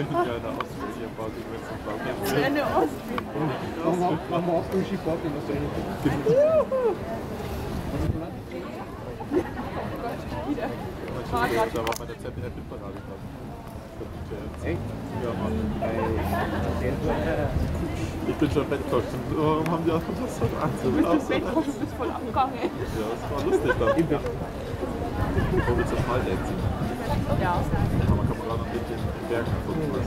Ich eine Ausflug hier bauen, die wir zum Bauen. Eine Ostsee. Machen wir auch durch die Party, was da war bei der ZDF Hitparade gerade. Echt? Ja, Mann. Ich bin schon Bettkoch. Warum haben die auch das so Du bist Angst? das Bett, du bist voll abgegangen. Ja, das war lustig dann. Bevor wir zur dancen. Ja. Da haben wir Kameraden und mit den Bergen gefunden. was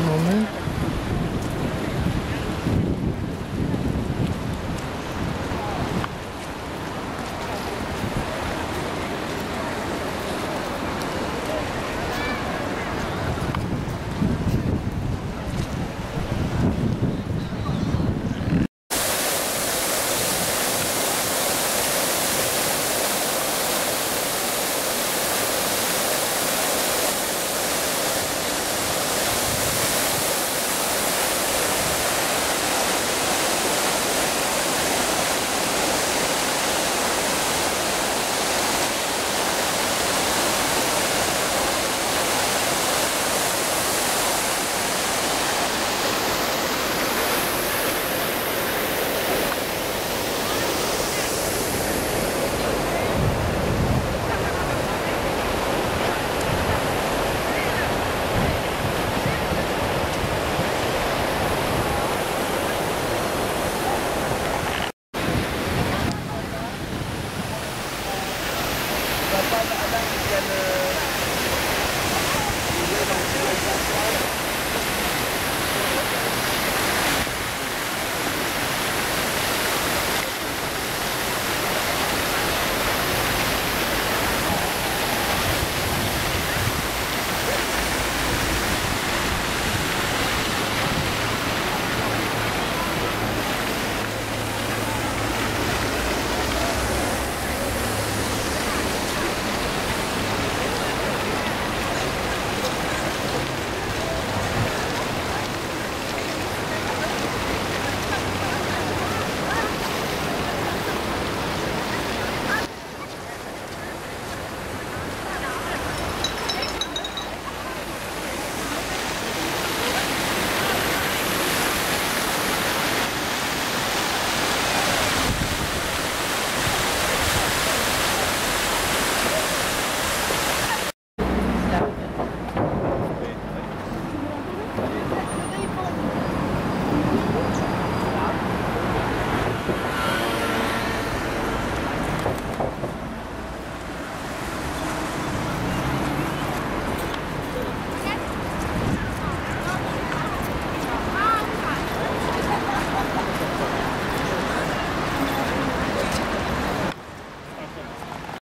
moment.